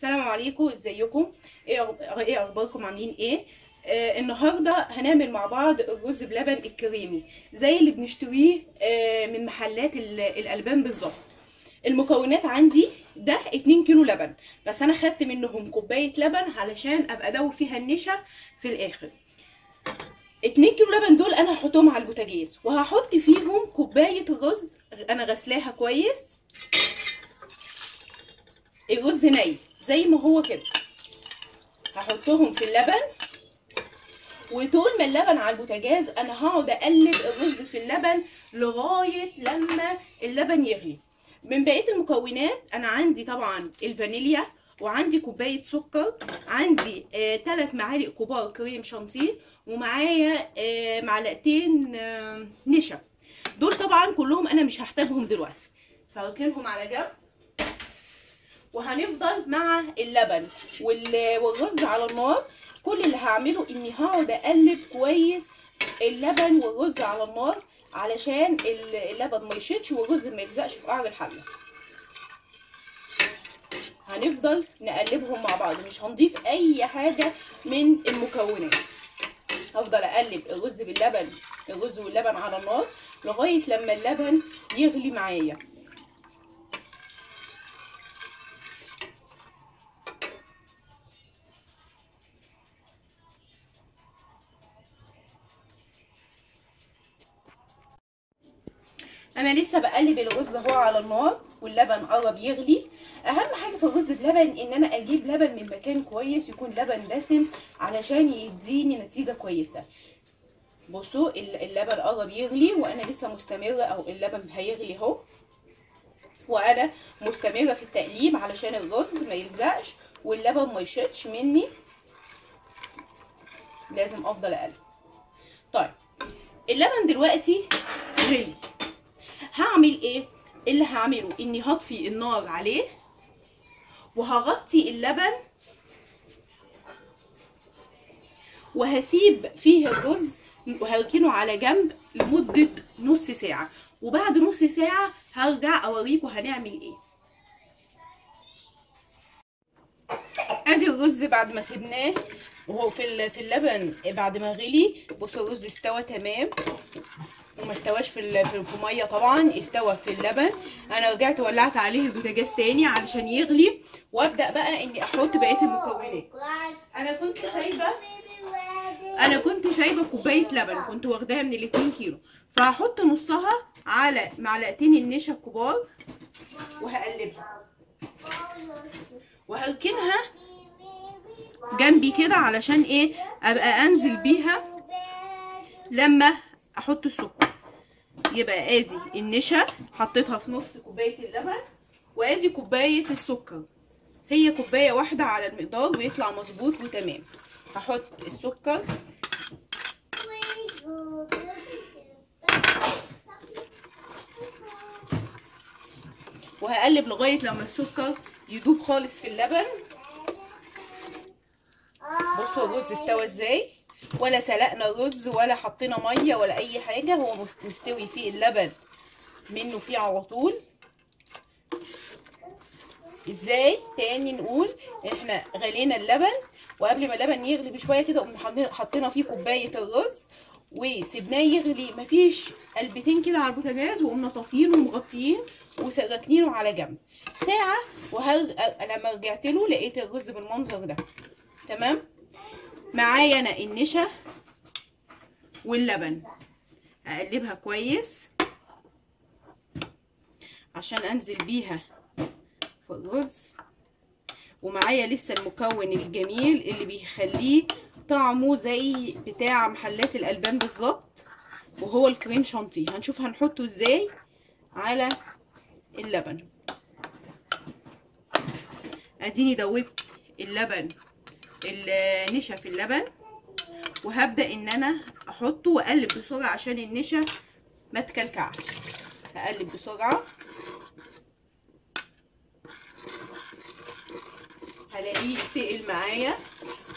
السلام عليكم ازيكم؟ إيه إيه اخباركم؟ عاملين إيه؟ آه النهارده هنعمل مع بعض الرز بلبن الكريمي زي اللي بنشتريه آه من محلات ال- الألبان بالظبط. المكونات عندي ده 2 كيلو لبن بس أنا خدت منهم كوباية لبن علشان أبقى ادوب فيها النشا في الآخر. 2 كيلو لبن دول أنا هحطهم على البوتاجاز وهحط فيهم كوباية رز أنا غسلاها كويس. الرز ني. زي ما هو كده. هحطهم في اللبن. وطول ما اللبن على البوتاجاز أنا هقعد أقلب الرز في اللبن لغاية لما اللبن يغلي. من بقية المكونات أنا عندي طبعا الفانيليا وعندي كوباية سكر عندي آه 3 معالق كبار كريم شانتيه ومعايا آه معلقتين آه نشا. دول طبعا كلهم أنا مش هحتاجهم دلوقتي. فاركنهم على جنب. وهنفضل مع اللبن وال- والرز على النار. كل اللي هعمله إني هقعد أقلب كويس اللبن والرز على النار علشان ال- اللبن ما يشيطش والرز ما يلزقش في قعر الحلة. هنفضل نقلبهم مع بعض مش هنضيف أي حاجة من المكونات. هفضل أقلب الرز باللبن الرز واللبن على النار لغاية لما اللبن يغلي معايا. أنا لسه بقلب الرز أهو على النار واللبن قرب يغلي أهم حاجة في الرز بلبن إن أنا أجيب لبن من مكان كويس يكون لبن دسم علشان يديني نتيجة كويسة. بصوا ال- اللبن قرب يغلي وأنا لسه مستمرة أو اللبن هيغلي أهو. وأنا مستمرة في التقليب علشان الرز ما يلزقش واللبن ما يشطش مني. لازم أفضل أقلب. طيب اللبن دلوقتي غلي. هعمل إيه؟ اللي هعمله اني هطفي النار عليه وهغطي اللبن وهسيب فيه الرز وهركنه على جنب لمدة نص ساعة. وبعد نص ساعة هرجع اوريكم هنعمل إيه. أدي الرز بعد ما سيبناه وهو في في اللبن بعد ما غلي. بصوا الرز استوى تمام. وما استواش في في مية طبعا استوى في اللبن. أنا رجعت ولعت عليه البوتاجاز تاني علشان يغلي. وأبدأ بقى إني أحط بقية المكونات. أنا كنت سايبه أنا كنت سايبه كوباية لبن كنت واخداها من الاتنين كيلو. فهحط نصها على معلقتين النشا الكبار وهقلبها. وهركنها جنبي كده علشان إيه؟ أبقى أنزل بيها لما أحط السكر. يبقى ادي النشا حطيتها في نص كوباية اللبن وادي كوباية السكر. هي كوباية واحدة على المقدار ويطلع مظبوط وتمام. هحط السكر. وهقلب لغاية لما السكر يدوب خالص في اللبن. بصوا الرز استوى إزاي. ولا سلقنا الرز ولا حطينا مية ولا أي حاجة هو مس- مستوي فيه اللبن منه فيه على طول. إزاي؟ تاني نقول إحنا غلينا اللبن وقبل ما اللبن يغلي بشوية كده قمنا حطينا فيه كوباية الرز وسيبناه يغلي. مفيش قلبتين كده على البوتاجاز وقمنا طافيينه ومغطيين وراكنينه على جنب. ساعة وهر... لما رجعت له لقيت الرز بالمنظر ده. تمام؟ معايا أنا النشا واللبن. أقلبها كويس عشان أنزل بيها في الرز. ومعايا لسه المكون الجميل اللي بيخليه طعمه زي بتاع محلات الألبان بالظبط وهو الكريم شانتيه. هنشوف هنحطه إزاي على اللبن. أديني دوبت اللبن. النشا في اللبن وهبدأ إن أنا أحطه وأقلب بسرعة عشان النشا ما تكلكعش. هقلب بسرعة. هلاقيه تقل معايا.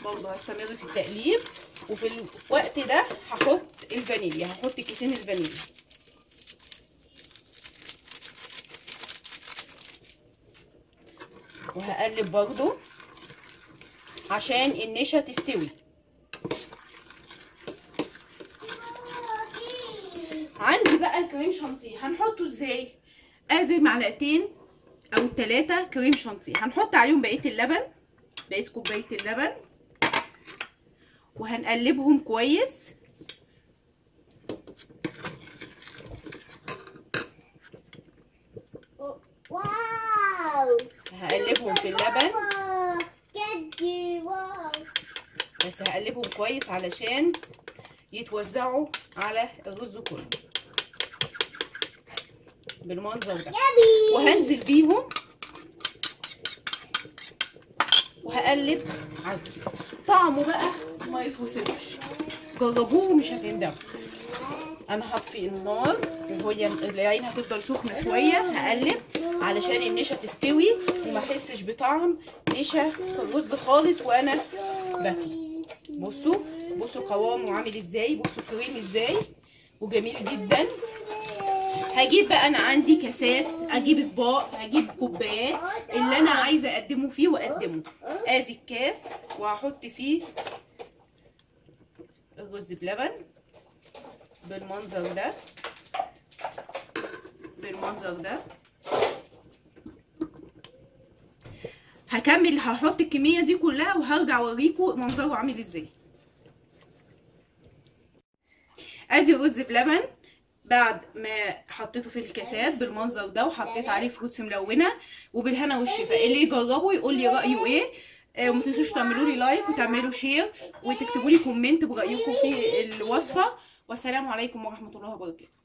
برضه هستمر في التقليب. وفي الوقت ده هحط الفانيليا هحط كيسين الفانيليا. وهقلب برضو عشان النشا تستوي. عندي بقى الكريم شانتيه. هنحطه إزاي؟ ادي معلقتين أو ثلاثة كريم شانتيه. هنحط عليهم بقية اللبن بقية كوباية اللبن وهنقلبهم كويس. واو! هقلبهم في اللبن واو جدي واو بس هقلبهم كويس علشان يتوزعوا على الرز كله. بالمنظر ده. وهنزل بيهم. وهقلب على الرز. طعمه بقى ما يتوصفش. جربوه مش هتندموا أنا هطفي النار. وهي العين هتفضل سخنة شوية. هقلب علشان النشا تستوي وما أحسش بطعم نشا في الرز خالص وأنا باكل. بصوا بصوا قوامه عامل إزاي بصوا كريم إزاي وجميل جدا. هجيب بقى أنا عندي كاسات أجيب اطباق هجيب كوبايات اللي أنا عايزة أقدمه فيه وأقدمه. أدي الكاس وهحط فيه الرز بلبن بالمنظر ده بالمنظر ده. هكمل هحط الكمية دي كلها وهرجع اوريكم منظره عامل إزاي. أدي رز بلبن بعد ما حطيته في الكاسات بالمنظر ده وحطيت عليه فروتس ملونة وبالهنا والشفاء اللي يجربه يقول لي رأيه إيه. آه، وما تنسوش تعملوا لي like وتعملوا share وتكتبوا لي comment برأيكم في الوصفة. والسلام عليكم ورحمة الله وبركاته.